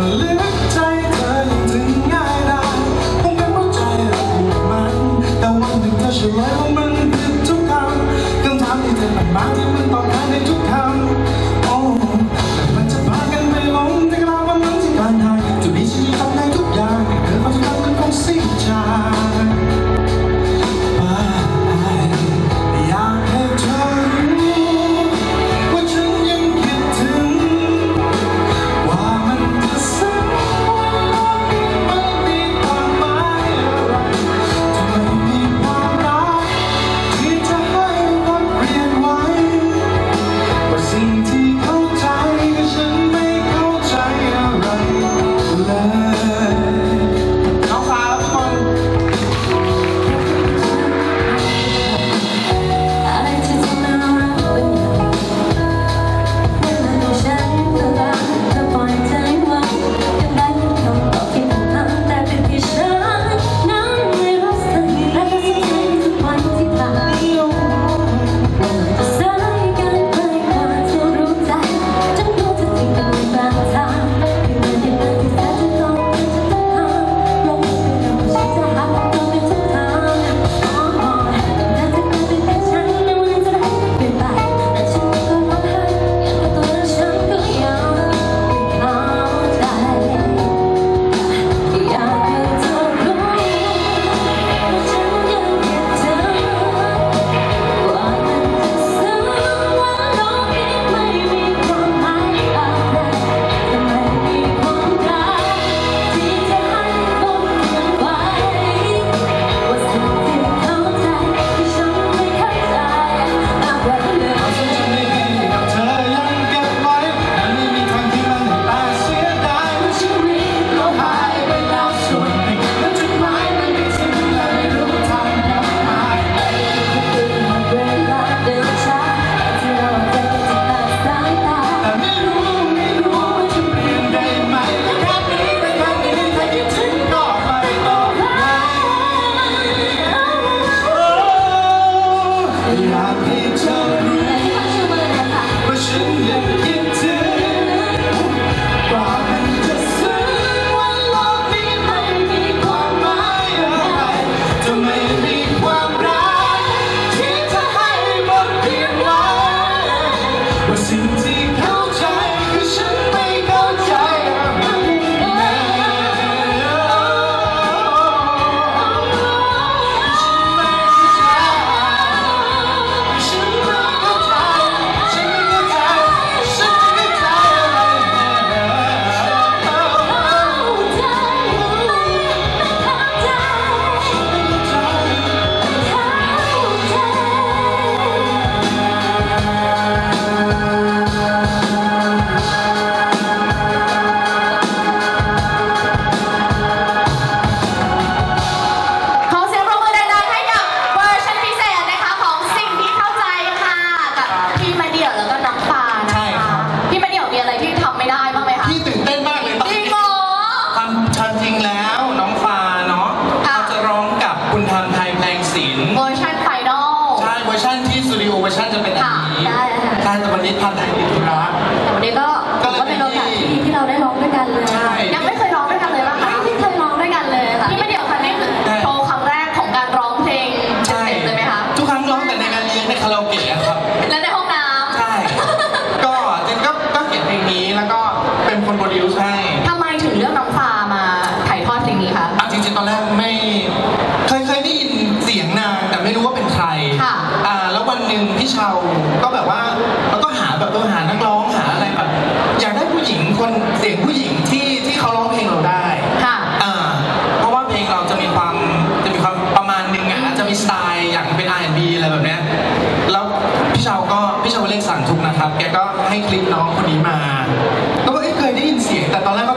Hallelujah. แต่วันนี้ก็ก็เป็นโอกาสที่ดีที่เราได้ร้องด้วยกันเลยยังไม่เคยร้องด้วยกันเลยป่ะคะไม่เคยร้องด้วยกันเลยค่ะนี่ไม่เดียวครั้งแรคือโชว์ครั้งแรกของการร้องเพลงเต็มๆเลไหมคะ ทุกครั้งร้องแต่ในงานเลี้ยงในคาราโอเกะครับ และในห้องน้ใช่ ก็เจนก็ก็เขียนเพลงนี้แล้วก็เป็นคนโปรดิวซ์ให้ทำไมถึงเลือกน้องฟามาถ่ายทอดเพลงนี้คะจริงๆตอนแรกไม่เคยได้ยินเสียงนางแต่ไม่รู้ว่าเป็นใครค่ะ อ่า แล้ววันหนึ่งพี่ชาวก็แบบว่า ครับ แกก็ให้คลิปน้องคนนี้มาแล้วก็เคยได้ยินเสียง แต่ตอนแรกก็